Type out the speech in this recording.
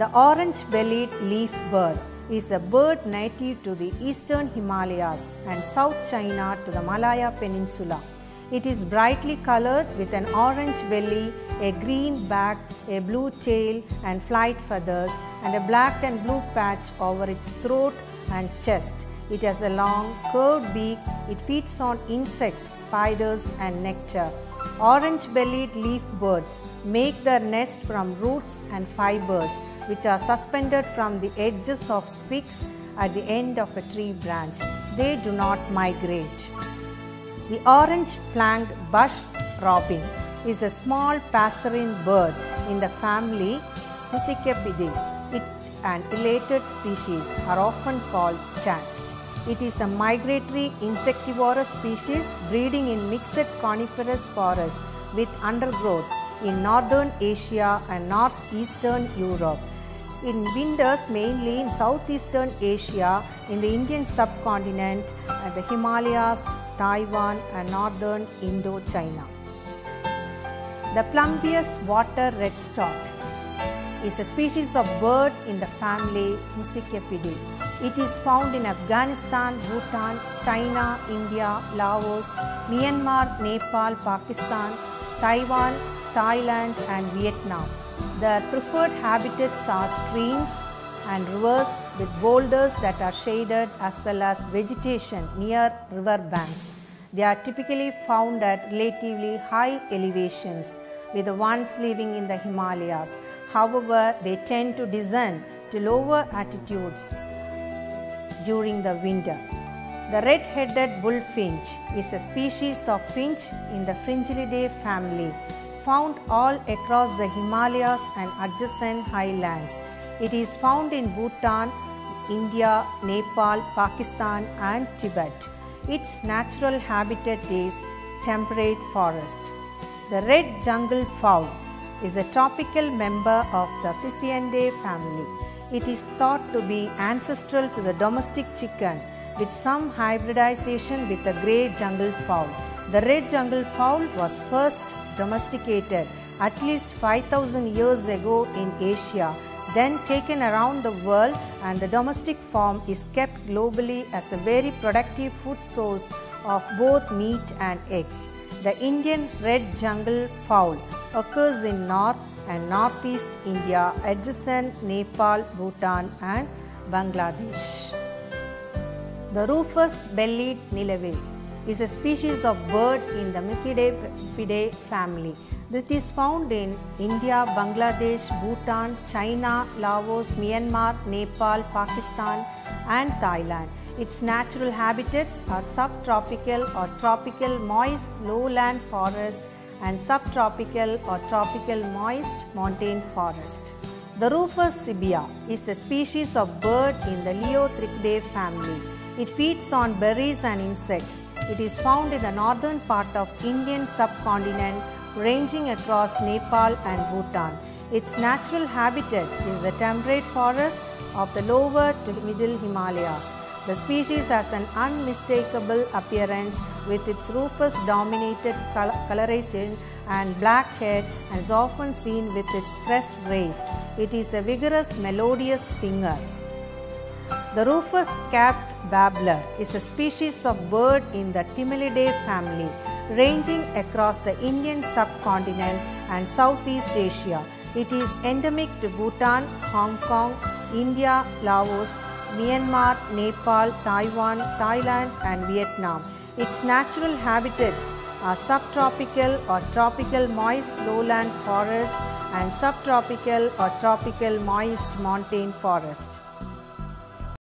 The orange-bellied leaf bird is a bird native to the eastern Himalayas and South China to the Malaya Peninsula. It is brightly colored with an orange belly, a green back, a blue tail and flight feathers and a black and blue patch over its throat and chest. It has a long curved beak. It feeds on insects, spiders and nectar. Orange-bellied leaf birds make their nest from roots and fibers which are suspended from the edges of sticks at the end of a tree branch. They do not migrate. The orange-flanked bush robin is a small passerine bird in the family Muscicapidae. It and related species are often called chats. It is a migratory insectivorous species breeding in mixed coniferous forests with undergrowth in northern Asia and northeastern Europe. In winters mainly in southeastern Asia, in the Indian subcontinent, and the Himalayas, Taiwan and northern Indochina. The plumbeous water redstart is a species of bird in the family Muscicapidae. It is found in Afghanistan, Bhutan, China, India, Laos, Myanmar, Nepal, Pakistan, Taiwan, Thailand and Vietnam. Their preferred habitats are streams and rivers with boulders that are shaded as well as vegetation near river banks. They are typically found at relatively high elevations with the ones living in the Himalayas. However, they tend to descend to lower altitudes during the winter. The red-headed bullfinch is a species of finch in the Fringillidae family, found all across the Himalayas and adjacent highlands. It is found in Bhutan, India, Nepal, Pakistan and Tibet. Its natural habitat is temperate forest. The red jungle fowl is a tropical member of the Phasianidae family. It is thought to be ancestral to the domestic chicken with some hybridization with the grey jungle fowl. The red jungle fowl was first domesticated at least 5000 years ago in Asia, then taken around the world and the domestic form is kept globally as a very productive food source of both meat and eggs. The Indian red jungle fowl occurs in north and northeast India adjacent Nepal, Bhutan and Bangladesh. The rufous-bellied niltava is a species of bird in the Muscicapidae family. This is found in India, Bangladesh, Bhutan, China, Laos, Myanmar, Nepal, Pakistan and Thailand. Its natural habitats are subtropical or tropical moist lowland forest and subtropical or tropical moist montane forest. The rufous sibia is a species of bird in the Leiothrichidae family. It feeds on berries and insects. It is found in the northern part of Indian subcontinent ranging across Nepal and Bhutan. Its natural habitat is the temperate forest of the lower to middle Himalayas. The species has an unmistakable appearance with its rufous dominated coloration and black head and is often seen with its crest raised. It is a vigorous melodious singer. The rufous capped babbler is a species of bird in the Timaliidae family ranging across the Indian subcontinent and Southeast Asia. It is endemic to Bhutan, Hong Kong, India, Laos, Myanmar, Nepal, Taiwan, Thailand and Vietnam. Its natural habitats are subtropical or tropical moist lowland forest and subtropical or tropical moist montane forest.